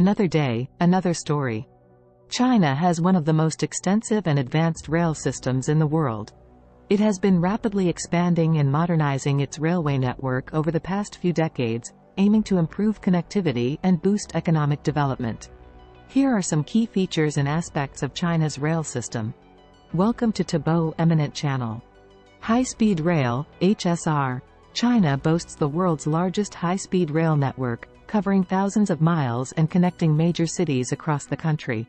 Another day, another story. China has one of the most extensive and advanced rail systems in the world. It has been rapidly expanding and modernizing its railway network over the past few decades, aiming to improve connectivity and boost economic development. Here are some key features and aspects of China's rail system. Welcome to Tabo Eminent Channel. High-speed rail, HSR. China boasts the world's largest high-speed rail network, covering thousands of miles and connecting major cities across the country.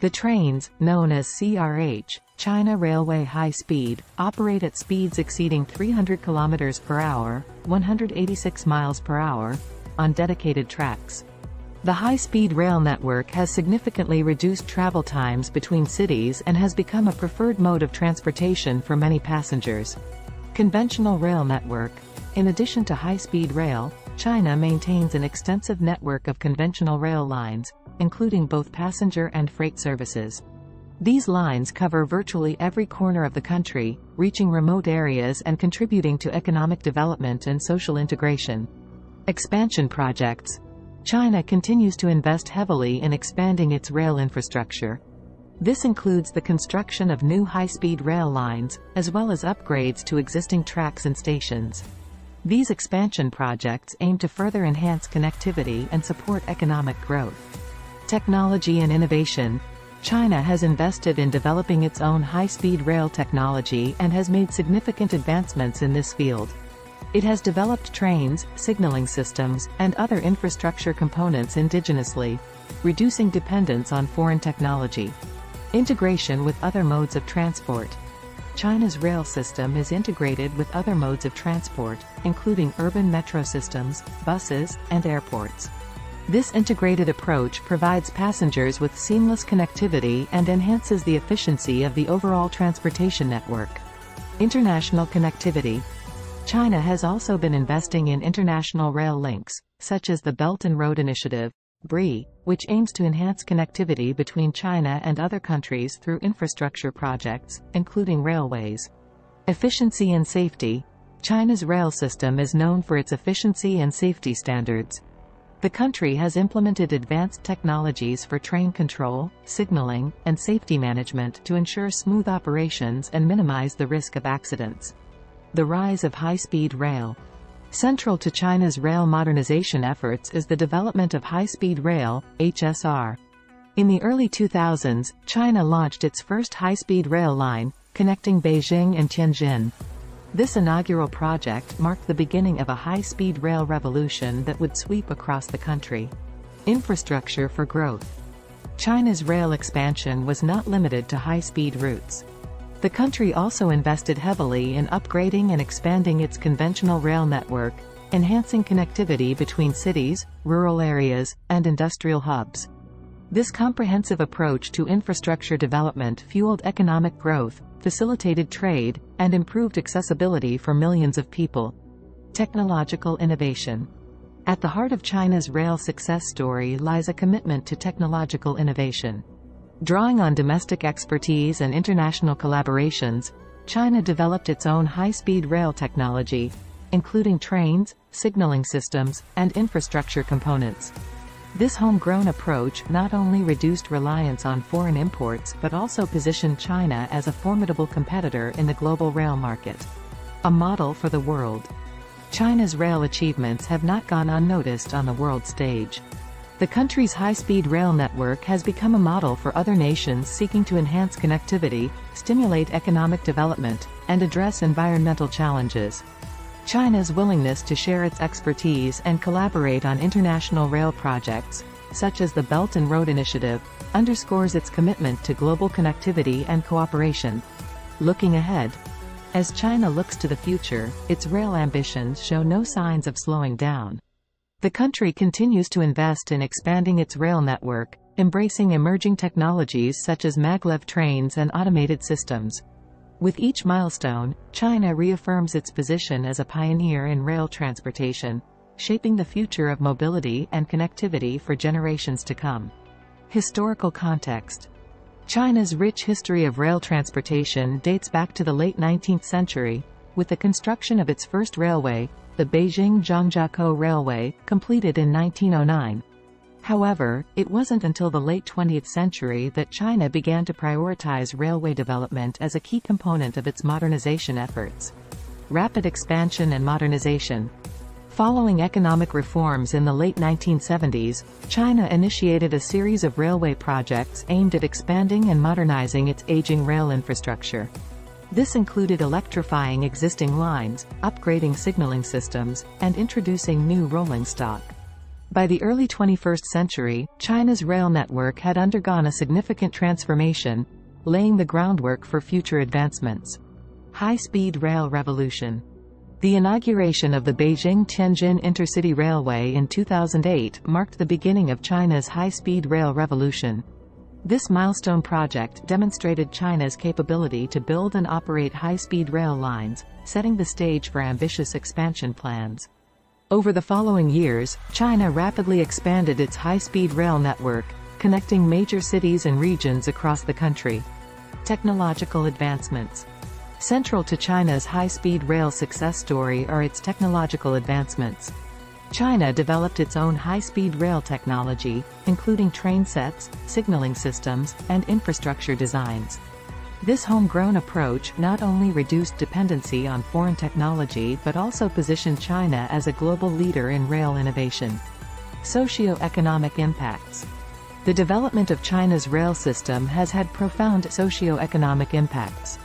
The trains, known as CRH, China Railway High Speed, operate at speeds exceeding 300 km per hour, 186 miles per hour, on dedicated tracks. The high-speed rail network has significantly reduced travel times between cities and has become a preferred mode of transportation for many passengers. Conventional rail network. In addition to high-speed rail, China maintains an extensive network of conventional rail lines, including both passenger and freight services. These lines cover virtually every corner of the country, reaching remote areas and contributing to economic development and social integration. Expansion projects. China continues to invest heavily in expanding its rail infrastructure. This includes the construction of new high-speed rail lines, as well as upgrades to existing tracks and stations. These expansion projects aim to further enhance connectivity and support economic growth. Technology and innovation. China has invested in developing its own high-speed rail technology and has made significant advancements in this field. It has developed trains, signaling systems, and other infrastructure components indigenously, reducing dependence on foreign technology. Integration with other modes of transport. China's rail system is integrated with other modes of transport, including urban metro systems, buses, and airports. This integrated approach provides passengers with seamless connectivity and enhances the efficiency of the overall transportation network. International connectivity, China has also been investing in international rail links, such as the Belt and Road Initiative, BRI, which aims to enhance connectivity between China and other countries through infrastructure projects, including railways. Efficiency and safety. China's rail system is known for its efficiency and safety standards. The country has implemented advanced technologies for train control, signaling, and safety management to ensure smooth operations and minimize the risk of accidents. The rise of high-speed rail. Central to China's rail modernization efforts is the development of high-speed rail, HSR. In the early 2000s, China launched its first high-speed rail line, connecting Beijing and Tianjin. This inaugural project marked the beginning of a high-speed rail revolution that would sweep across the country. Infrastructure for growth. China's rail expansion was not limited to high-speed routes. The country also invested heavily in upgrading and expanding its conventional rail network, enhancing connectivity between cities, rural areas, and industrial hubs. This comprehensive approach to infrastructure development fueled economic growth, facilitated trade, and improved accessibility for millions of people. Technological innovation. At the heart of China's rail success story lies a commitment to technological innovation. Drawing on domestic expertise and international collaborations, China developed its own high-speed rail technology, including trains, signaling systems, and infrastructure components. This homegrown approach not only reduced reliance on foreign imports but also positioned China as a formidable competitor in the global rail market. A model for the world. China's rail achievements have not gone unnoticed on the world stage. The country's high-speed rail network has become a model for other nations seeking to enhance connectivity, stimulate economic development, and address environmental challenges. China's willingness to share its expertise and collaborate on international rail projects, such as the Belt and Road Initiative, underscores its commitment to global connectivity and cooperation. Looking ahead, as China looks to the future, its rail ambitions show no signs of slowing down. The country continues to invest in expanding its rail network, embracing emerging technologies such as maglev trains and automated systems. With each milestone, China reaffirms its position as a pioneer in rail transportation, shaping the future of mobility and connectivity for generations to come. Historical context China's rich history of rail transportation dates back to the late 19th century, with the construction of its first railway, the Beijing-Zhangjiakou Railway, completed in 1909. However, it wasn't until the late 20th century that China began to prioritize railway development as a key component of its modernization efforts. Rapid expansion and modernization. Following economic reforms in the late 1970s, China initiated a series of railway projects aimed at expanding and modernizing its aging rail infrastructure. This included electrifying existing lines, upgrading signaling systems, and introducing new rolling stock. By the early 21st century, China's rail network had undergone a significant transformation, laying the groundwork for future advancements. High-speed rail revolution. The inauguration of the Beijing-Tianjin Intercity Railway in 2008 marked the beginning of China's high-speed rail revolution. This milestone project demonstrated China's capability to build and operate high-speed rail lines, setting the stage for ambitious expansion plans. Over the following years, China rapidly expanded its high-speed rail network, connecting major cities and regions across the country. Technological advancements. Central to China's high-speed rail success story are its technological advancements. China developed its own high-speed rail technology, including train sets, signaling systems, and infrastructure designs. This homegrown approach not only reduced dependency on foreign technology but also positioned China as a global leader in rail innovation. Socio-economic impacts. The development of China's rail system has had profound socio-economic impacts.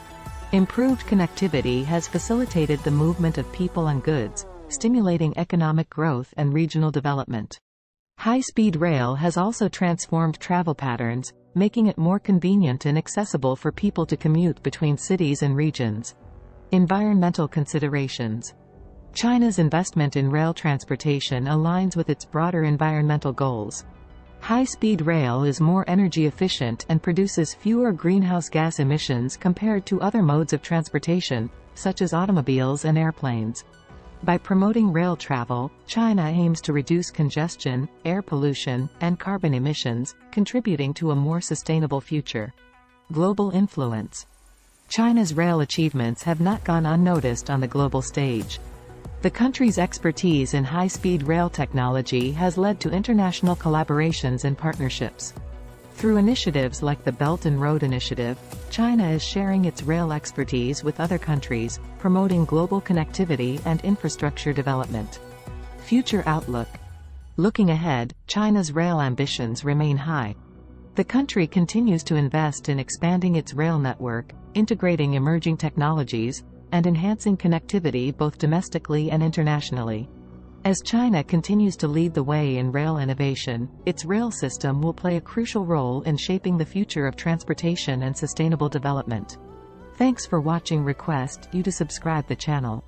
Improved connectivity has facilitated the movement of people and goods, stimulating economic growth and regional development. High-speed rail has also transformed travel patterns, making it more convenient and accessible for people to commute between cities and regions. Environmental considerations. China's investment in rail transportation aligns with its broader environmental goals. High-speed rail is more energy efficient and produces fewer greenhouse gas emissions compared to other modes of transportation, such as automobiles and airplanes. By promoting rail travel, China aims to reduce congestion, air pollution, and carbon emissions, contributing to a more sustainable future. Global influence. China's rail achievements have not gone unnoticed on the global stage. The country's expertise in high-speed rail technology has led to international collaborations and partnerships. Through initiatives like the Belt and Road Initiative, China is sharing its rail expertise with other countries, promoting global connectivity and infrastructure development. Future outlook. Looking ahead, China's rail ambitions remain high. The country continues to invest in expanding its rail network, integrating emerging technologies, and enhancing connectivity both domestically and internationally. As China continues to lead the way in rail innovation, its rail system will play a crucial role in shaping the future of transportation and sustainable development. Thanks for watching request you to subscribe the channel.